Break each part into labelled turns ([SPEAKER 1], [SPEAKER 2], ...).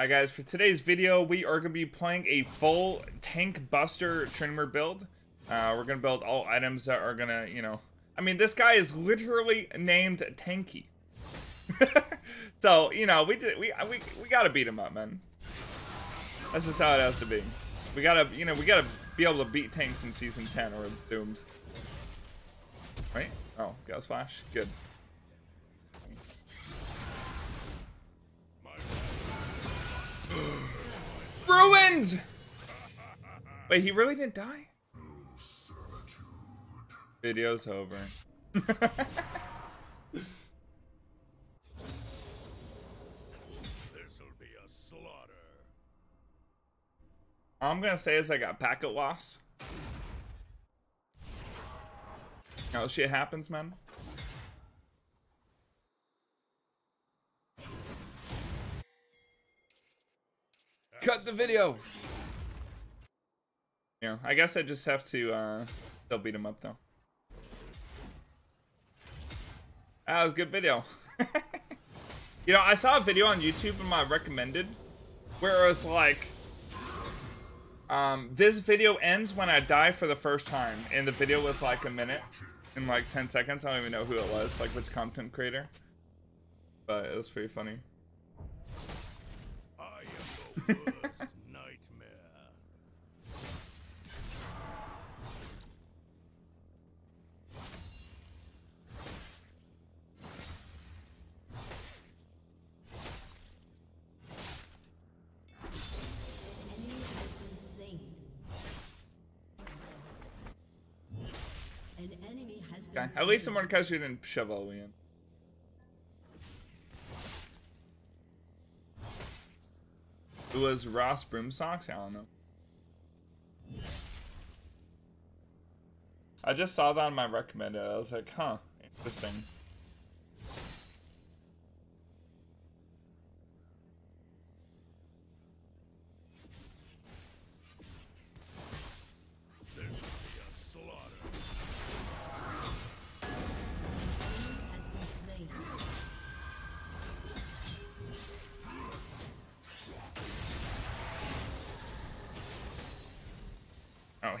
[SPEAKER 1] Alright guys, for today's video, we are going to be playing a full Tank Buster trimmer build. Uh, we're going to build all items that are going to, you know... I mean, this guy is literally named Tanky. so, you know, we, did, we, we, we got to beat him up, man. That's just how it has to be. We got to, you know, we got to be able to beat tanks in Season 10 or it's doomed. Right? Oh, Ghost Flash. Good. Ruined! Wait, he really didn't die? Video's over. All I'm gonna say is I got packet loss. Oh, shit happens, man. Cut the video! Yeah, I guess I just have to, uh, still beat him up, though. That was a good video. you know, I saw a video on YouTube in my recommended where it was like, um, this video ends when I die for the first time, and the video was like a minute in like 10 seconds. I don't even know who it was, like which content creator. But it was pretty funny. Okay. At least someone you didn't shove all in. Was Ross Broomsocks? I don't know. I just saw that on my recommended. I was like, huh, interesting.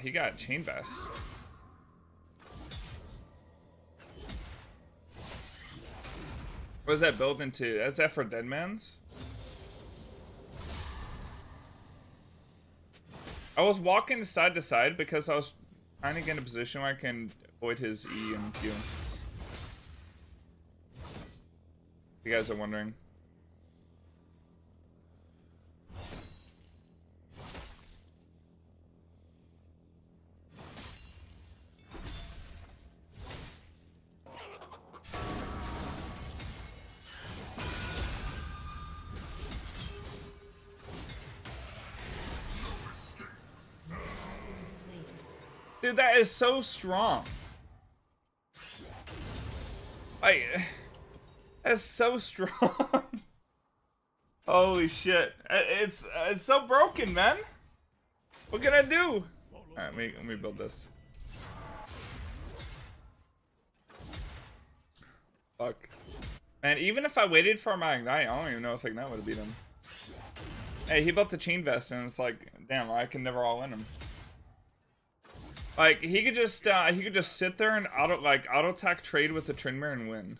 [SPEAKER 1] He got chain vest. What is that build into? That's that for Dead Man's? I was walking side to side because I was trying to get in a position where I can avoid his E and Q. You guys are wondering. Dude, that is so strong. I that's so strong. Holy shit. It's it's so broken, man. What can I do? Alright, let me, let me build this. Fuck. Man, even if I waited for my Ignite, I don't even know if Ignite would have beat him. Hey, he built the Chain Vest, and it's like, damn, I can never all in him. Like he could just uh, he could just sit there and auto like auto attack trade with the Tryndamere and win.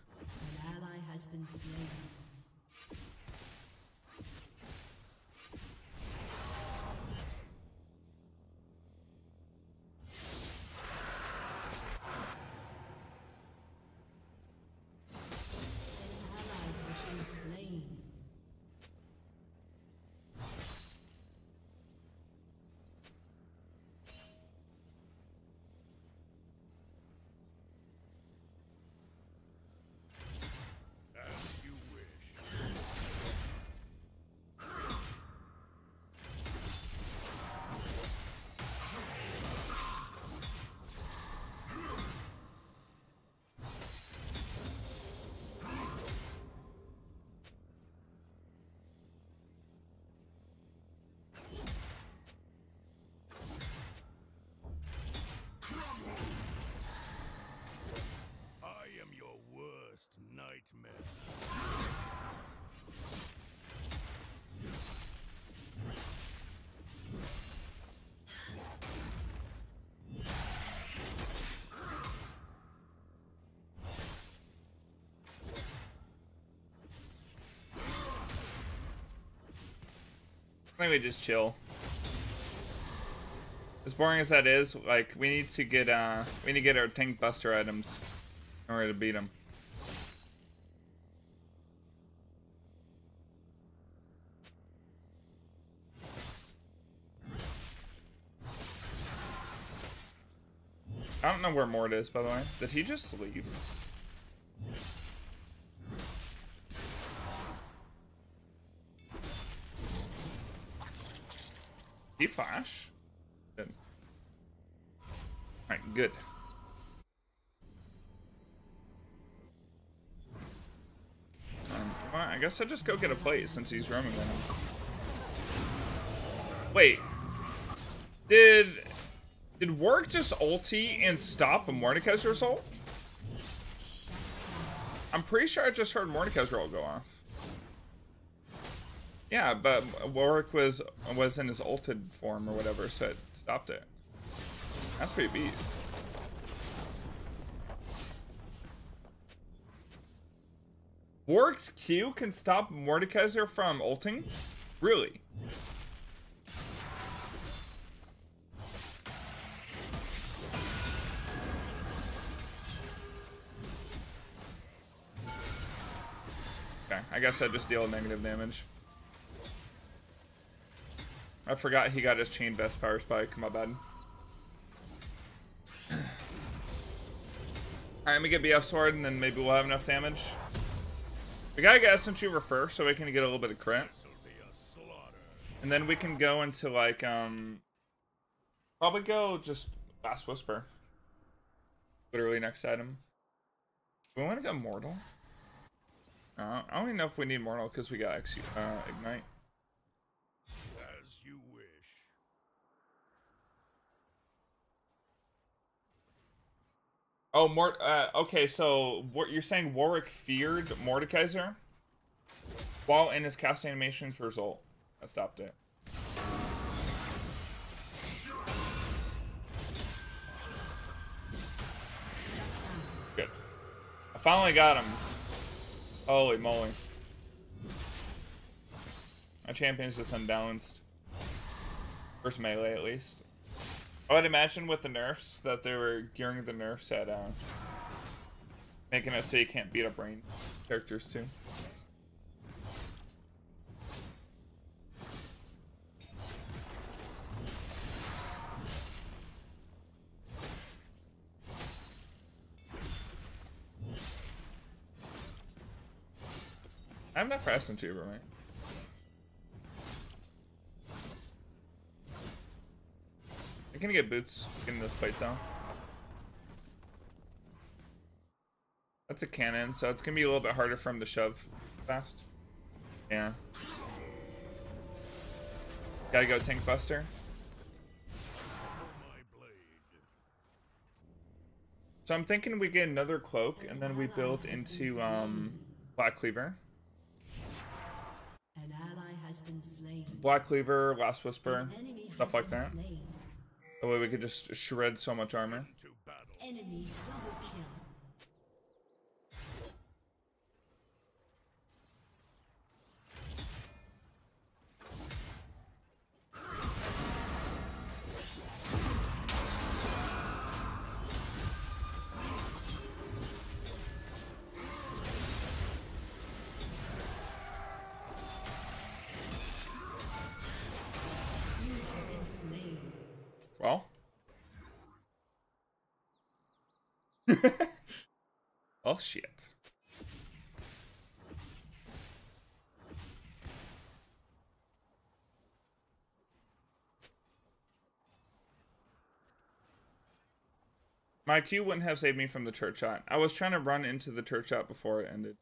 [SPEAKER 1] We just chill. As boring as that is, like we need to get uh we need to get our tank buster items in order to beat him. I don't know where Mort is, by the way. Did he just leave? Flash? Good. Alright, good. Um, well, I guess I'll just go get a plate since he's roaming with him. Wait. Did did Warwick just ulti and stop a Mordekaiser's ult? I'm pretty sure I just heard Mordekaiser's ult go off. Yeah, but Warwick was was in his ulted form or whatever, so it stopped it. That's pretty beast. Warwick's Q can stop Mordekaiser from ulting? Really? Okay, I guess I just deal negative damage. I forgot he got his chain vest power spike, my bad. Alright, let me get BF sword and then maybe we'll have enough damage. We gotta get Essence Reaver first so we can get a little bit of crit. And then we can go into like, um... Probably go just Last Whisper. Literally next item. Do we want to go Mortal? Uh, I don't even know if we need Mortal because we got uh, Ignite.
[SPEAKER 2] As you wish.
[SPEAKER 1] Oh, Mort. Uh, okay, so what you're saying Warwick feared Mordekaiser while in his cast animation for result. I stopped it. Good. I finally got him. Holy moly. My champion's just unbalanced. First melee, at least. I would imagine with the nerfs that they were gearing the nerfs at, uh, making it so you can't beat up brain characters too. I have enough for Essence Tuber, right? Can get boots in this fight though. That's a cannon, so it's gonna be a little bit harder for him to shove fast. Yeah. Gotta go tank buster. So I'm thinking we get another cloak and then we build into um Black Cleaver.
[SPEAKER 3] An ally has been slain.
[SPEAKER 1] Black Cleaver, Last Whisper, stuff like that.
[SPEAKER 3] slain.
[SPEAKER 1] That way we could just shred so much armor. Oh shit. My Q wouldn't have saved me from the church shot. I was trying to run into the church shot before it ended.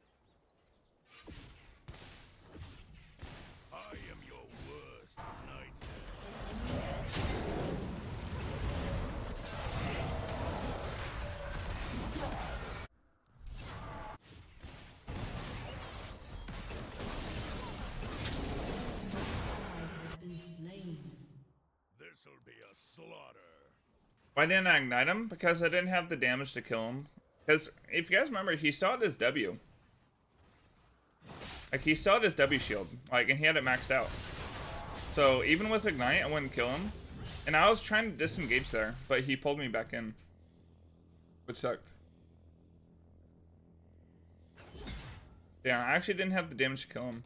[SPEAKER 2] This'll be a slaughter.
[SPEAKER 1] Why didn't I ignite him? Because I didn't have the damage to kill him. Because if you guys remember, he still had his W. Like he still had his W shield. Like, and he had it maxed out. So even with Ignite, I wouldn't kill him. And I was trying to disengage there, but he pulled me back in. Which sucked. Yeah, I actually didn't have the damage to kill him.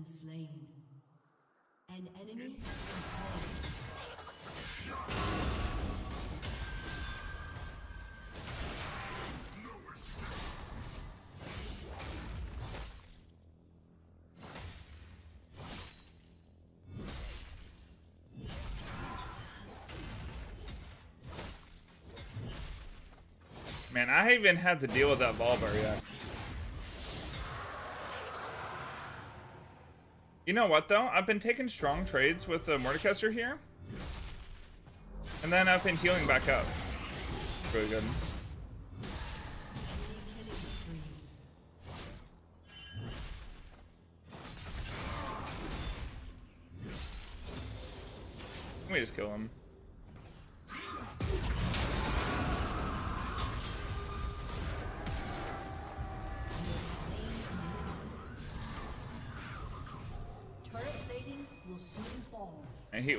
[SPEAKER 3] Been slain. An enemy has been slain.
[SPEAKER 1] Man, I haven't had to deal with that Volibear yet. You know what, though? I've been taking strong trades with the Mordekaiser here. And then I've been healing back up. Really good. Let me just kill him.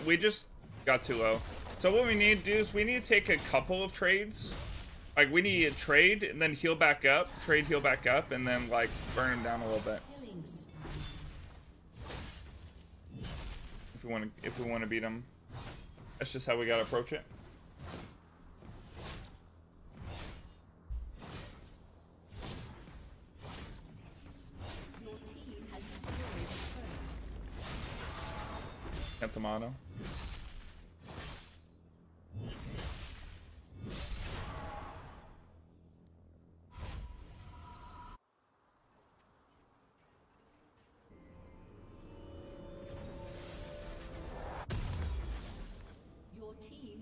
[SPEAKER 1] We just got too low. Oh. So what we need to do is we need to take a couple of trades. Like we need to trade and then heal back up, trade, heal back up, and then like burn him down a little bit. If we want to, if we want to beat him, that's just how we gotta approach it. That's a mono.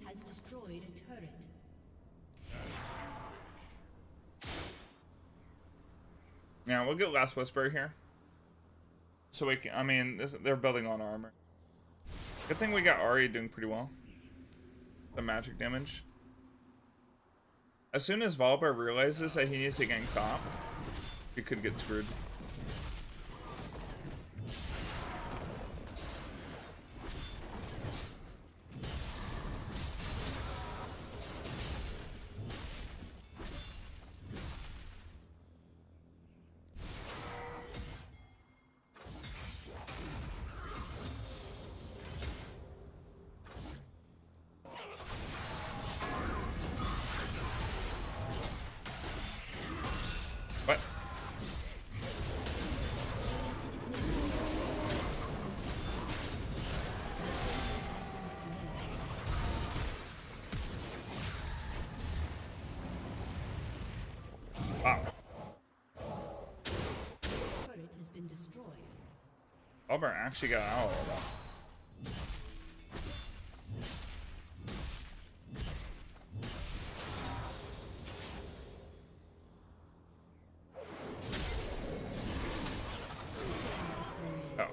[SPEAKER 3] Has destroyed a turret.
[SPEAKER 1] Yeah, we'll get Last Whisper here. So we can, I mean, this, they're building on armor. Good thing we got Ahri doing pretty well. The magic damage. As soon as Volibear realizes that he needs to gank top, he could get screwed. Volibear actually got out of that. Oh.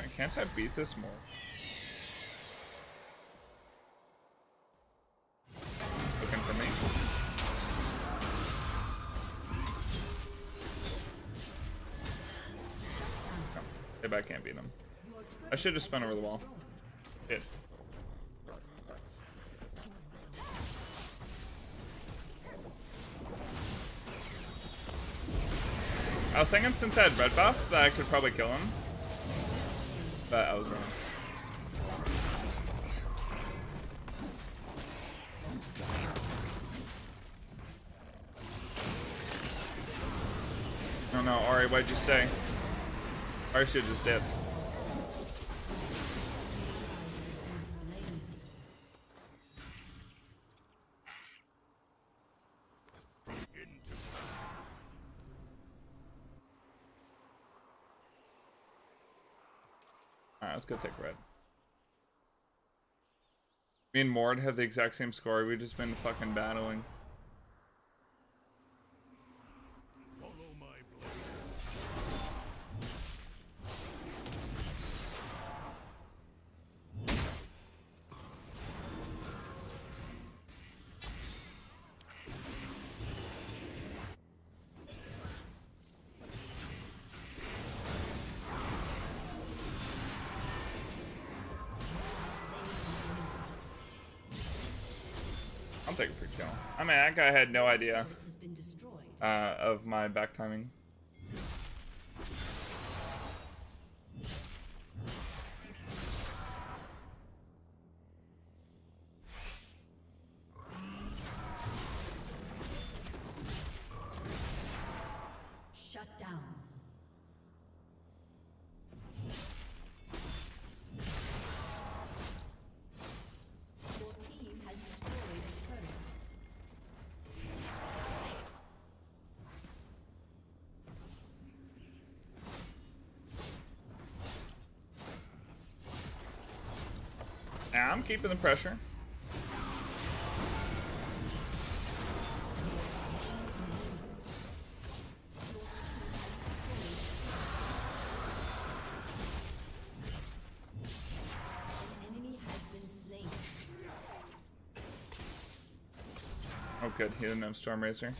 [SPEAKER 1] Can't I beat this more? Beat him. I should have spun over the wall. Hit. I was thinking since I had red buff that I could probably kill him. But I was wrong. Oh no, Ahri, why'd you stay? Ahri should just Alright. Alright, let's go take red. Me and Mord have the exact same score. We've just been fucking battling. Take a free kill. I mean, that guy had no idea
[SPEAKER 3] Turret has been destroyed.
[SPEAKER 1] uh, of my back timing. Keeping the pressure.
[SPEAKER 3] An enemy has been slain.
[SPEAKER 1] Oh, good. He didn't have
[SPEAKER 2] Stormrazor.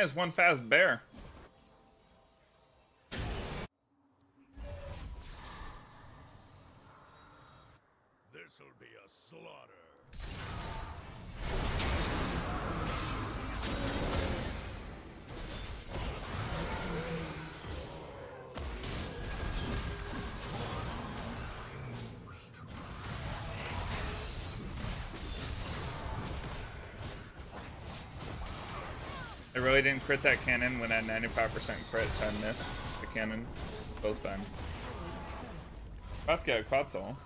[SPEAKER 1] There's one fast bear. I didn't crit that cannon when at 95% crit, so I missed the cannon both times. About to get a quad soul.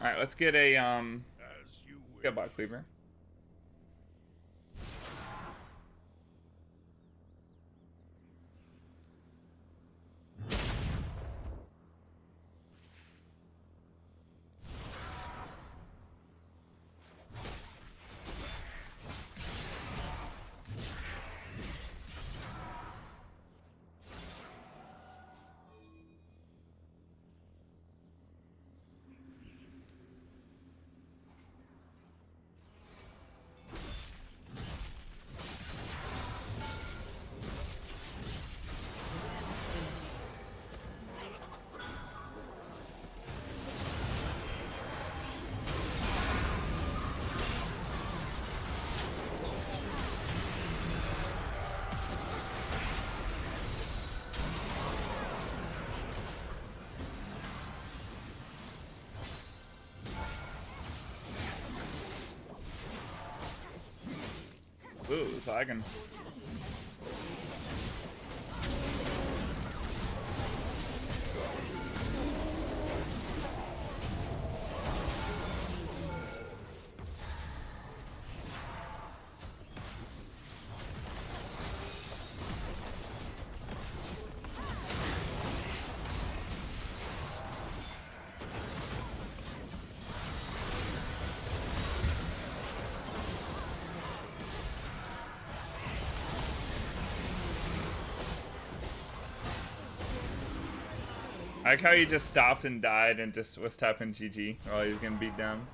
[SPEAKER 1] Alright, let's get a um
[SPEAKER 2] As you wish.
[SPEAKER 1] bot cleaver. Ooh, it's lagging. I like how he just stopped and died and just was tapping GG while he was getting beat down.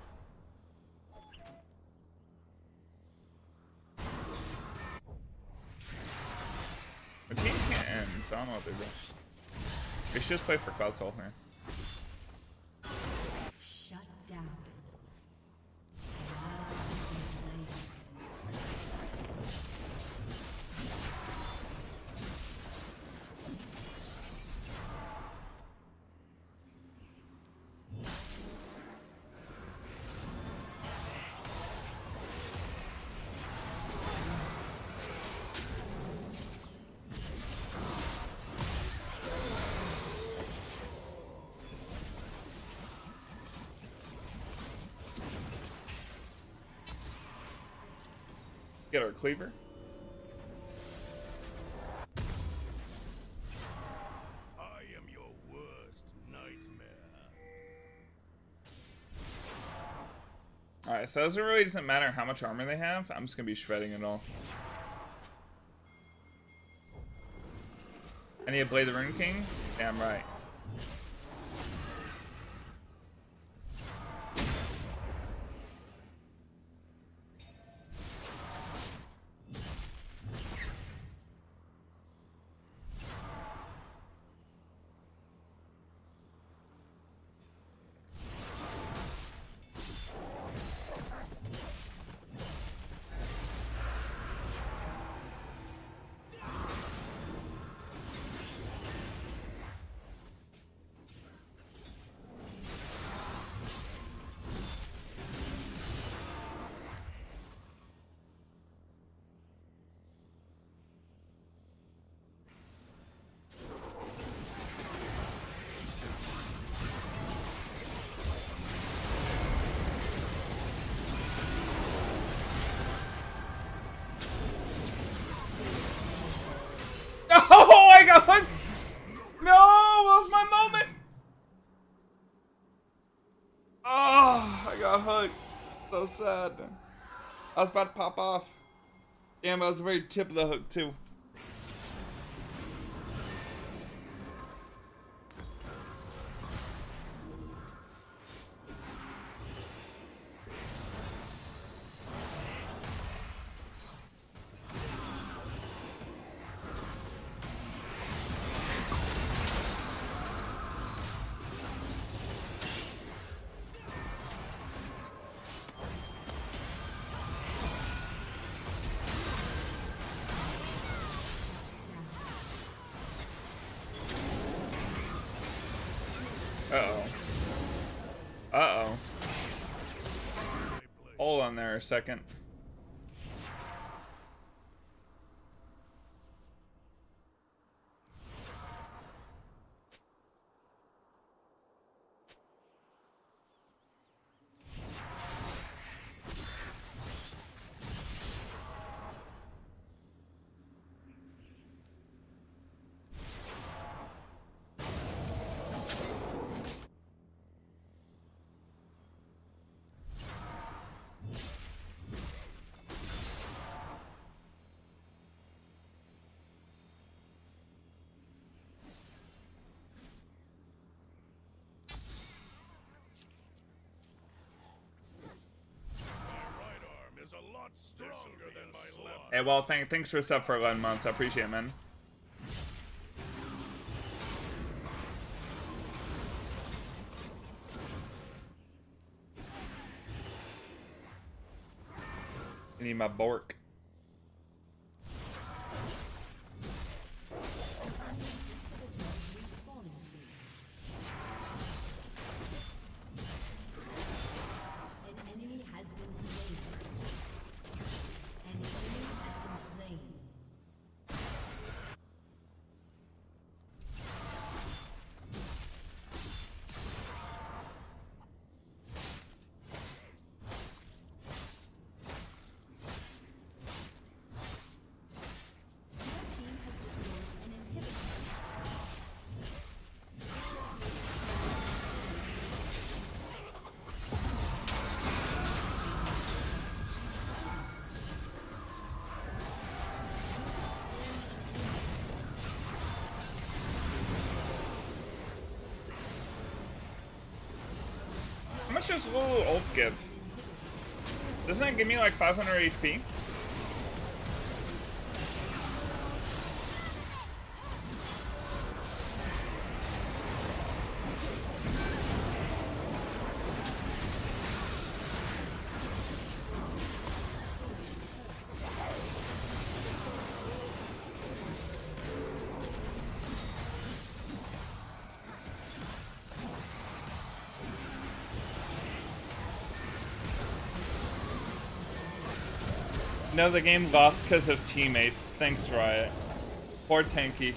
[SPEAKER 1] The team can't end, so I don't know what they're doing. They should just play for Cloud Soul here. Get our cleaver.
[SPEAKER 2] I am your worst nightmare.
[SPEAKER 1] Alright, so it really doesn't matter how much armor they have. I'm just gonna be shredding it all. I need to play the Ruined King? Damn right. Was about to pop off. Damn, I was very tip of the hook, too. Uh-oh. Hold on there a second. Hey, well, thank, thanks for the sub for 11 months. I appreciate it, man. I need my Bork.
[SPEAKER 3] Much does Lulu ult give? Doesn't it give me like 500 HP? No, the game lost because of teammates. Thanks, Riot. Poor Tanky.